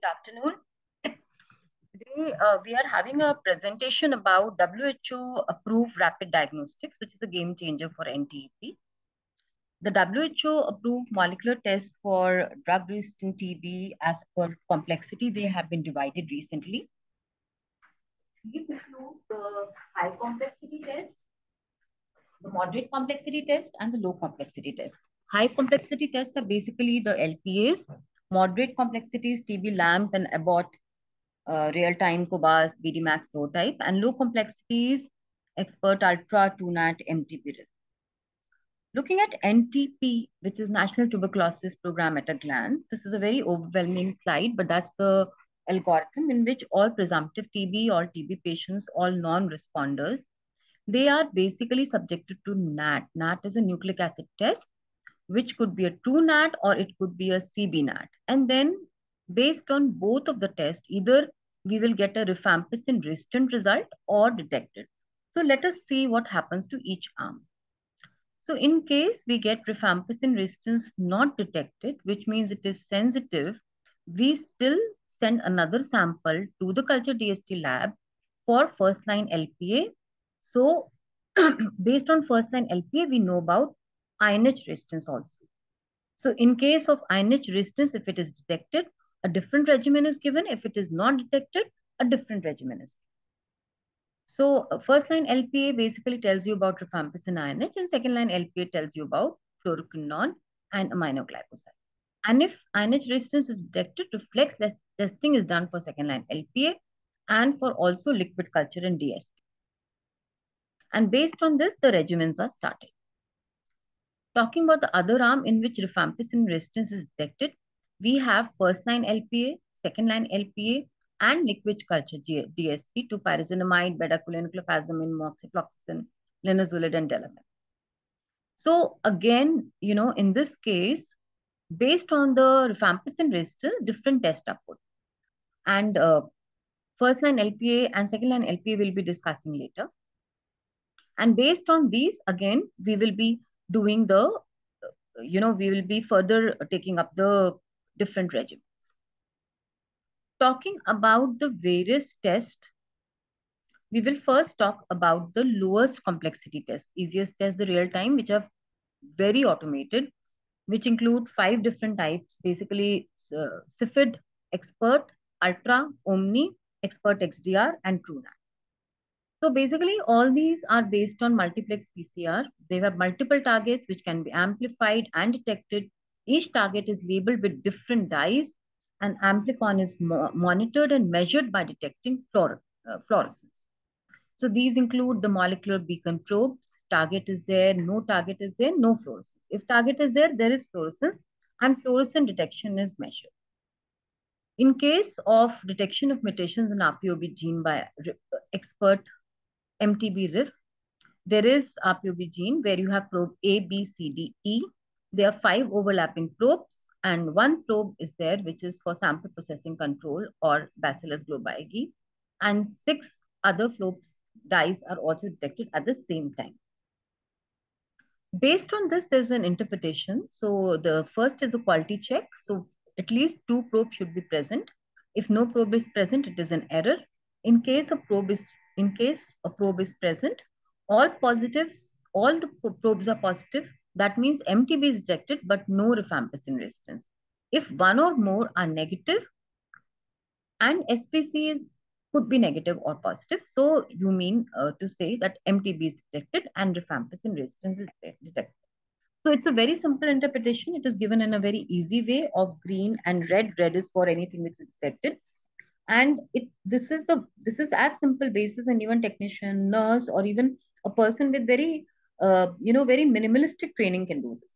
Good afternoon. Today, uh, we are having a presentation about WHO approved rapid diagnostics, which is a game changer for NTP. The WHO approved molecular test for drug resistant TB as per complexity, they have been divided recently. These include the high complexity test, the moderate complexity test, and the low complexity test. High complexity tests are basically the LPAs, moderate complexities, TB LAMP and Abbott uh, real-time COBAS, BD BDMAX prototype, and low complexities, Xpert Ultra, Truenat, MTP. Looking at NTP, which is National Tuberculosis Program at a glance, this is a very overwhelming slide, but that's the algorithm in which all presumptive TB, all TB patients, all non-responders, they are basically subjected to NAT. NAT is a nucleic acid test, which could be a true NAT or it could be a CB NAT. And then based on both of the tests, either we will get a rifampicin resistant result or detected. So let us see what happens to each arm. So in case we get rifampicin resistance not detected, which means it is sensitive, we still send another sample to the culture DST lab for first line LPA. So based on first line LPA, we know about INH resistance also. So in case of INH resistance, if it is detected, a different regimen is given. If it is not detected, a different regimen is so uh, first line LPA basically tells you about rifampicin INH and second line LPA tells you about fluoroquinolone and aminoglycoside. And if INH resistance is detected, reflex testing is done for second line LPA and for also liquid culture and DST. And based on this, the regimens are started. Talking about the other arm in which rifampicin resistance is detected, we have first line LPA, second line LPA, and liquid culture DST to pyrazinamide, bedaquiline, clofazimine, moxifloxacin, linezolid, and delamanid. So again, you know, in this case, based on the rifampicin resistance, different tests are put. And uh, first line LPA and second line LPA will be discussing later. And based on these, again, we will be doing the, you know, we will be further taking up the different regimens talking about the various tests, we will first talk about the lowest complexity test, easiest test, the real time, which are very automated, which include five different types, basically uh, CIFID, Xpert, Ultra, Omni, Xpert XDR, and TrueNAT. So basically, all these are based on multiplex PCR. They have multiple targets which can be amplified and detected. Each target is labeled with different dyes and amplicon is mo monitored and measured by detecting fluor uh, fluorescence. So these include the molecular beacon probes, target is there, no target is there, no fluorescence. If target is there, there is fluorescence and fluorescent detection is measured. In case of detection of mutations in RPOB gene by Xpert MTB RIF, there is RPOB gene where you have probe A, B, C, D, E. There are five overlapping probes and one probe is there, which is for sample processing control or Bacillus globigii. And six other probes dyes are also detected at the same time. Based on this, there's an interpretation. So the first is a quality check. So at least two probes should be present. If no probe is present, it is an error. In case a probe is in case a probe is present, all positives, all the probes are positive, that means MTB is detected, but no rifampicin resistance. If one or more are negative, and SPC is could be negative or positive. So you mean uh, to say that MTB is detected and rifampicin resistance is detected. So it's a very simple interpretation. It is given in a very easy way of green and red. Red is for anything which is detected. And it this is the this is as simple basis and even technician, nurse, or even a person with very uh, you know, very minimalistic training can do this.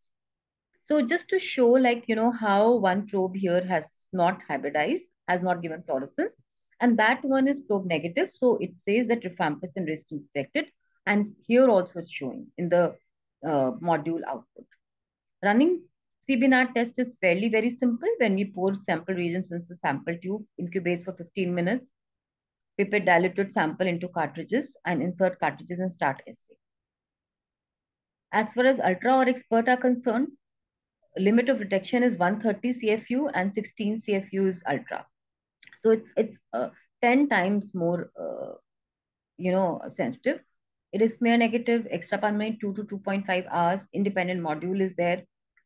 So just to show like, you know, how one probe here has not hybridized, has not given fluorescence, and that one is probe negative. So it says that rifampicin resistance detected. And here also it's showing in the uh, module output. Running CBNAT test is fairly very simple. When we pour sample reagents into the sample tube, incubate for 15 minutes, pipette diluted sample into cartridges and insert cartridges and start assay. As far as ultra or Xpert are concerned, limit of detection is 130 CFU and 16 CFU is ultra. So it's it's uh, 10 times more, uh, you know, sensitive. It is smear negative, extra pulmonary 2 to 2.5 hours. Independent module is there.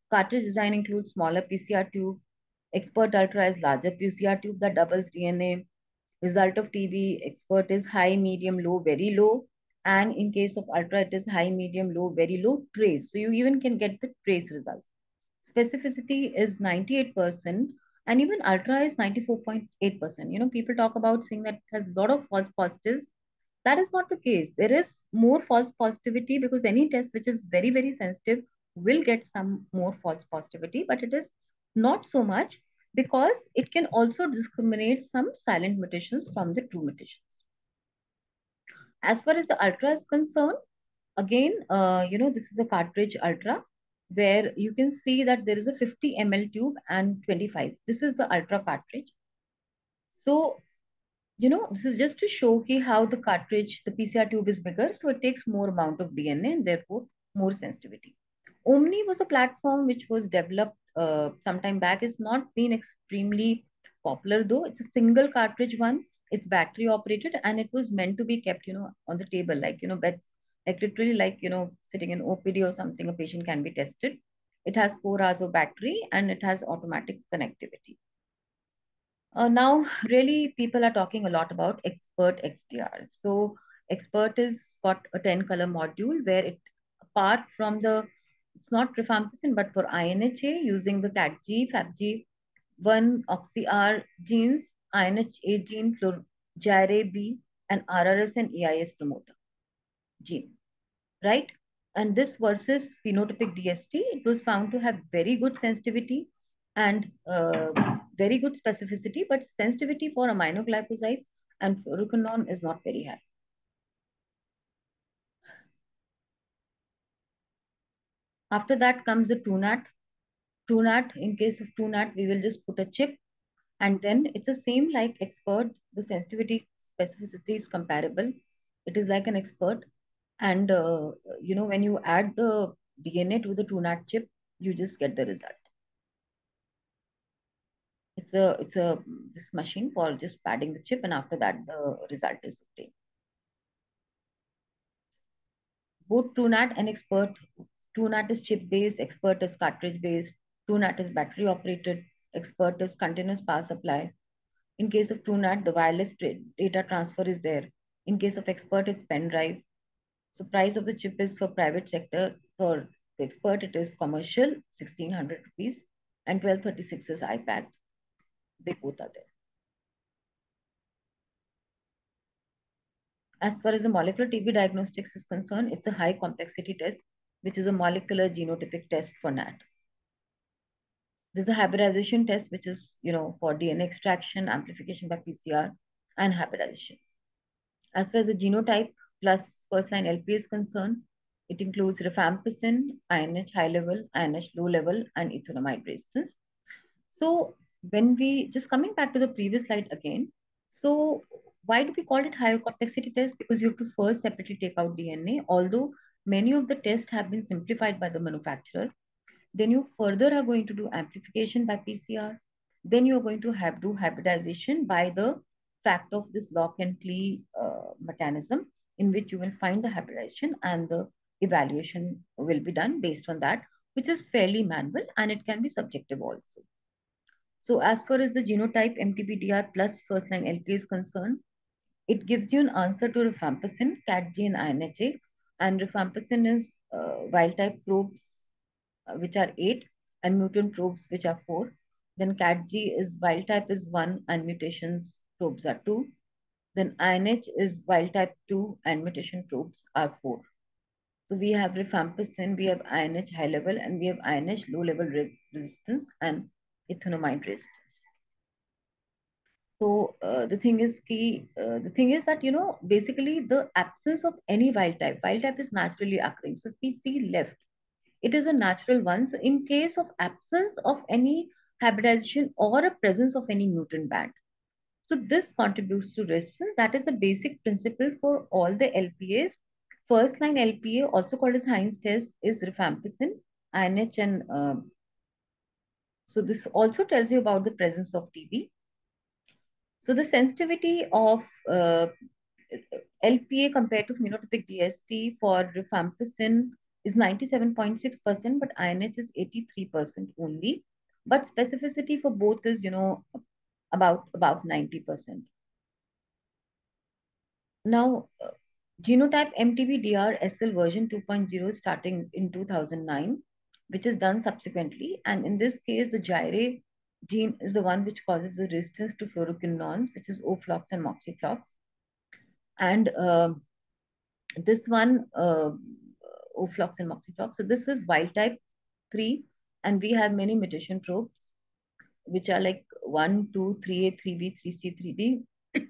Cartridge design includes smaller PCR tube. Xpert Ultra is larger PCR tube that doubles DNA. Result of TB, Xpert is high, medium, low, very low. And in case of Ultra, it is high, medium, low, very low, trace. So you even can get the trace results. Specificity is 98%, and even Ultra is 94.8%. You know, people talk about saying that has a lot of false positives. That is not the case. There is more false positivity because any test which is very, very sensitive will get some more false positivity, but it is not so much because it can also discriminate some silent mutations from the true mutations. As far as the ultra is concerned, again, uh, you know, this is a cartridge ultra where you can see that there is a 50 ml tube and 25. This is the ultra cartridge. So, you know, this is just to show ki how the cartridge, the PCR tube is bigger. So it takes more amount of DNA and therefore more sensitivity. Omni was a platform which was developed uh, some time back. It's not been extremely popular though. It's a single cartridge one. It's battery operated and it was meant to be kept, you know, on the table, like, you know, beds, like literally like, you know, sitting in OPD or something, a patient can be tested. It has four hours of battery and it has automatic connectivity. Uh, now, really, people are talking a lot about Xpert XDR. So, Xpert is got a 10 color module where it, apart from the it's not rifampicin, but for INHA using the katG, FABG, 1 OxyR genes, INHA gene, gyrB, and RRS and EIS promoter gene, right? And this versus phenotypic DST, it was found to have very good sensitivity and uh, very good specificity, but sensitivity for aminoglycosides and fluoroquinone is not very high. After that comes the TrueNAT. TrueNAT, in case of TrueNAT, we will just put a chip and then it's the same like Xpert. The sensitivity specificity is comparable. It is like an Xpert. And, uh, you know, when you add the DNA to the TrueNAT chip, you just get the result. It's a, it's a, this machine for just padding the chip and after that the result is obtained. Both TrueNAT and Xpert TrueNAT is chip-based, Xpert is cartridge-based, TrueNAT is battery-operated, Xpert is continuous power supply. In case of TrueNAT, the wireless data transfer is there. In case of Xpert, it's pen drive. So price of the chip is for private sector. For the Xpert, it is commercial, 1600 rupees, and 1236 is IPAC. They both are there. As far as the molecular TB diagnostics is concerned, it's a high complexity test which is a molecular genotypic test for NAT. There's a hybridization test, which is, you know, for DNA extraction, amplification by PCR, and hybridization. As far as the genotype plus first line LP is concerned, it includes rifampicin, INH high level, INH low level, and ethionamide resistance. So when we, just coming back to the previous slide again, so why do we call it higher complexity test? Because you have to first separately take out DNA, although many of the tests have been simplified by the manufacturer. Then you further are going to do amplification by PCR. Then you're going to have do hybridization by the fact of this lock and key uh, mechanism in which you will find the hybridization and the evaluation will be done based on that, which is fairly manual and it can be subjective also. So as far as the genotype MTBDR plus first line LP is concerned, it gives you an answer to rifampicin, katG and INHA and rifampicin is uh, wild type probes, uh, which are eight, and mutant probes, which are four. Then katG is wild type is one, and mutations probes are two. Then INH is wild type two, and mutation probes are four. So we have rifampicin, we have INH high level, and we have INH low level re resistance and ethionamide resistance. So uh, the thing is key, uh, the thing is that, you know, basically the absence of any wild type, wild type is naturally occurring. So if we see left, it is a natural one. So in case of absence of any hybridization or a presence of any mutant band. So this contributes to resistance. That is the basic principle for all the LPAs. First line LPA, also called as Hain's test, is rifampicin, INH, and um, so this also tells you about the presence of TB. So the sensitivity of uh, LPA compared to phenotypic DST for rifampicin is 97.6%, but INH is 83% only. But specificity for both is, you know, about, about 90%. Now, uh, genotype MTB-DR SL version 2.0 starting in 2009, which is done subsequently. And in this case, the gyre gene is the one which causes the resistance to fluoroquinones, which is Oflox and Moxiflox. And uh, this one, uh, Oflox and Moxiflox. So this is wild type 3, and we have many mutation probes, which are like 1, 2, 3A, 3B, 3C, 3D.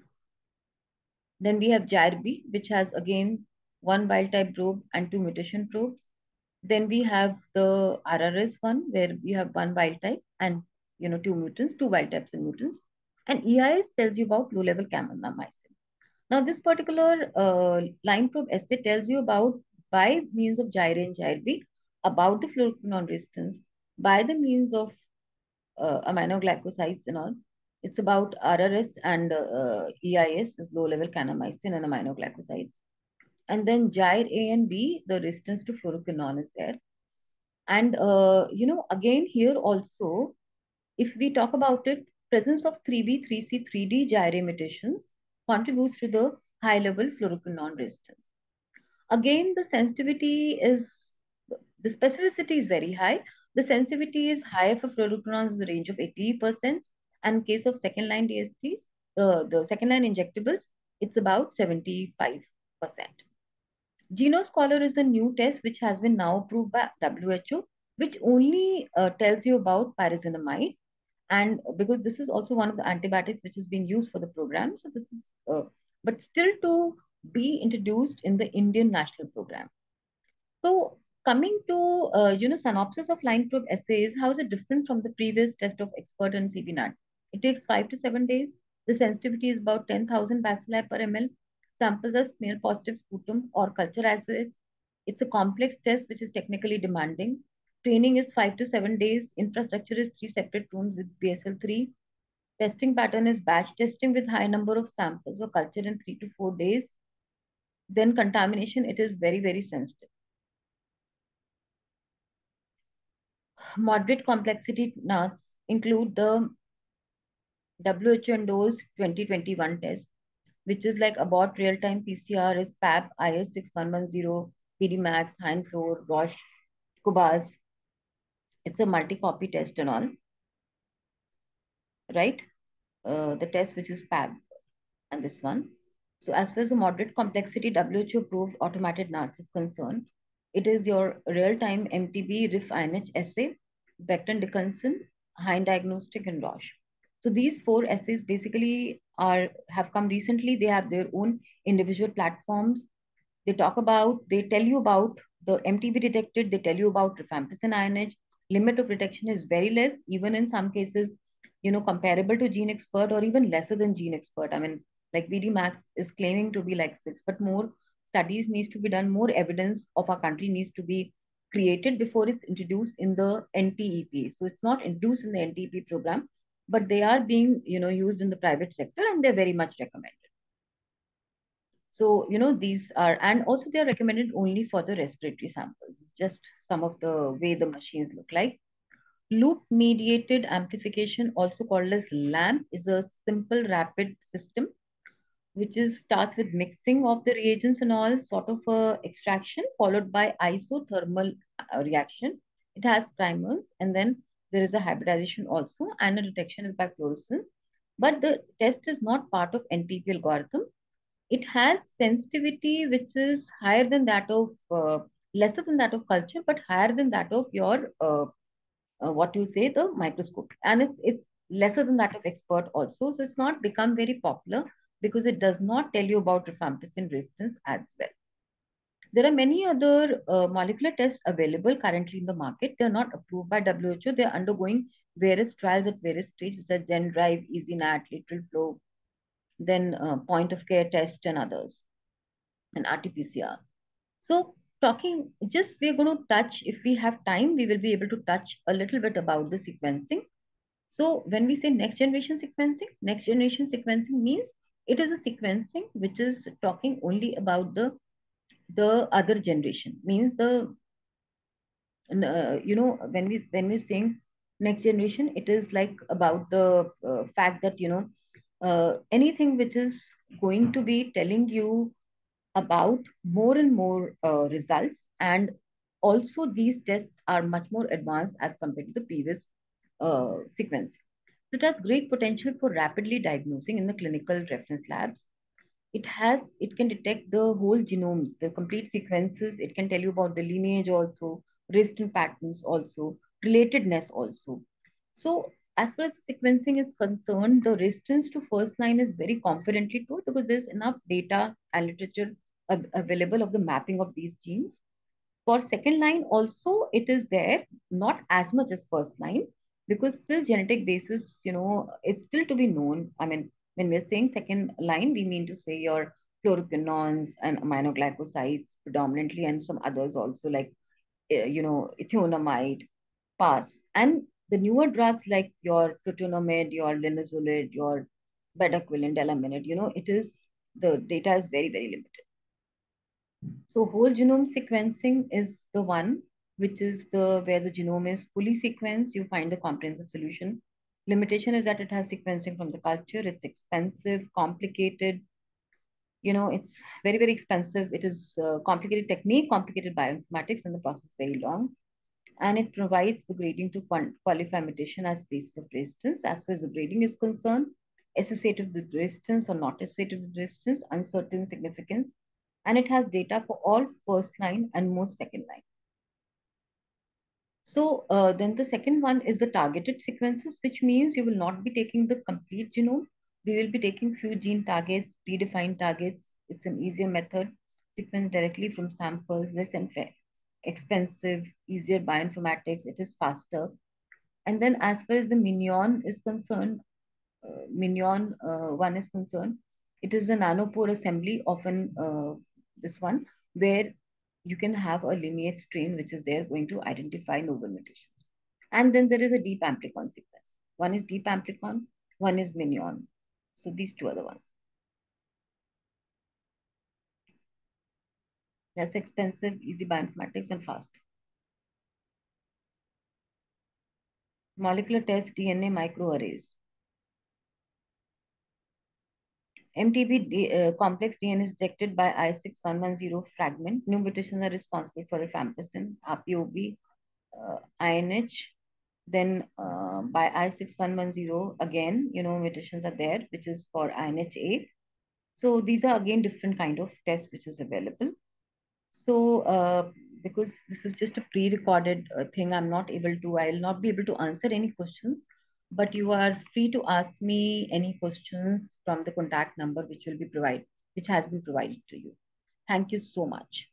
then we have GYRB, which has again one wild type probe and two mutation probes. Then we have the RRS one, where we have one wild type and you know two mutants, two wild types and mutants. And EIS tells you about low level kanamycin. Now, this particular uh, line probe assay tells you about by means of gyre and GYRB about the fluoroquinone resistance by the means of uh, aminoglycosides and all. It's about RRS and uh, EIS is low level kanamycin and aminoglycosides. And then gyre A and B, the resistance to fluoroquinone is there. And, uh, you know, again here also, if we talk about it, presence of 3B, 3C, 3D gyre mutations contributes to the high level fluoroquinone resistance. Again, the sensitivity is, the specificity is very high. The sensitivity is higher for fluoroquinones in the range of 80%. And in case of second line DSTs, uh, the second line injectables, it's about 75%. GenoScholar is a new test which has been now approved by WHO, which only uh, tells you about pyrazinamide. And because this is also one of the antibiotics which is being used for the program. So this is, uh, but still to be introduced in the Indian national program. So coming to, uh, you know, synopsis of line probe assays, how is it different from the previous test of Xpert and CBNAT? It takes five to seven days. The sensitivity is about 10,000 bacilli per ml. Samples are smear positive sputum or culture acids. It's a complex test which is technically demanding. Training is five to seven days. Infrastructure is three separate rooms with BSL-3. Testing pattern is batch testing with high number of samples or culture in three to four days. Then contamination, it is very, very sensitive. Moderate complexity NATs include the WHO endorsed 2021 test, which is like about real-time PCR is PAB, IS 6110, BD MAX, Heinflor, Roche, Cobas. It's a multi-copy test and all, right? Uh, the test which is PAB and this one. So as far as the moderate complexity WHO approved automated NATs is concerned, it is your real-time MTB RIF INH assay, Becton Dickinson, Hain Diagnostic, and Roche. So these four assays basically are have come recently. They have their own individual platforms. They talk about, they tell you about the MTB detected, they tell you about rifampicin INH. Limit of detection is very less, even in some cases, you know, comparable to GeneXpert or even lesser than GeneXpert. I mean, like BD MAX is claiming to be like six, but more studies needs to be done, more evidence of our country needs to be created before it's introduced in the NTEP. So it's not introduced in the NTEP program, but they are being, you know, used in the private sector and they're very much recommended. So, you know, these are, and also they are recommended only for the respiratory samples, just some of the way the machines look like. Loop mediated amplification, also called as LAMP, is a simple rapid system which is starts with mixing of the reagents and all sort of a extraction followed by isothermal uh, reaction. It has primers and then there is a hybridization also and a detection is by fluorescence. But the test is not part of NTP algorithm. It has sensitivity which is higher than that of, uh, lesser than that of culture, but higher than that of your, uh, uh, what you say, the microscope. And it's, it's lesser than that of Xpert also. So it's not become very popular because it does not tell you about rifampicin resistance as well. There are many other uh, molecular tests available currently in the market. They are not approved by WHO. They are undergoing various trials at various stages, such as Genedrive, EasyNat, lateral flow, then uh, point of care test and others, and RT-PCR. So talking, just we're going to touch, if we have time, we will be able to touch a little bit about the sequencing. So when we say next generation sequencing, next generation sequencing means it is a sequencing which is talking only about the the other generation. Means the uh, you know when we when we're saying next generation, it is like about the uh, fact that you know uh, anything which is going to be telling you about more and more uh, results and also these tests are much more advanced as compared to the previous uh, sequence. So it has great potential for rapidly diagnosing in the clinical reference labs. It has, it can detect the whole genomes, the complete sequences. It can tell you about the lineage also, resistant patterns also, relatedness also. So as far as sequencing is concerned, the resistance to first line is very confidently told because there's enough data and literature available of the mapping of these genes. For second line also, it is there, not as much as first line, because still genetic basis, you know, is still to be known. I mean, when we're saying second line, we mean to say your fluoroquinones and aminoglycosides predominantly, and some others also like, eh, you know, ethionamide, PAS. And the newer drugs like your prothionamide, your linezolid, your bedaquiline, delamanid, you know, it is, the data is very, very limited. So whole genome sequencing is the one which is the where the genome is fully sequenced. You find the comprehensive solution. Limitation is that it has sequencing from the culture. It's expensive, complicated. You know, it's very very expensive. It is a complicated technique, complicated bioinformatics, and the process very long. And it provides the grading to qualify mutation as basis of resistance. As far as the grading is concerned, associated with resistance or not associated with resistance, uncertain significance, and it has data for all first line and most second line. So uh, then the second one is the targeted sequences, which means you will not be taking the complete genome. We will be taking few gene targets, predefined targets. It's an easier method, sequence directly from samples, less and fair expensive, easier bioinformatics. It is faster. And then as far as the Minion is concerned, uh, Minion uh, one is concerned, it is a nanopore assembly of an uh, this one, where you can have a lineage strain which is there going to identify novel mutations. And then there is a deep amplicon sequence. One is deep amplicon, one is minion. So these two are the ones. That's expensive, easy bioinformatics, and fast. Molecular test DNA microarrays. MTB uh, complex DNA is detected by I6110 fragment. New mutations are responsible for rifampicin, RPOB, uh, INH. Then uh, by I6110, again, you know, mutations are there, which is for INHA. So these are again different kind of tests which is available. So uh, because this is just a pre-recorded uh, thing, I'm not able to, I will not be able to answer any questions but you are free to ask me any questions from the contact number which will be provided, which has been provided to you. Thank you so much.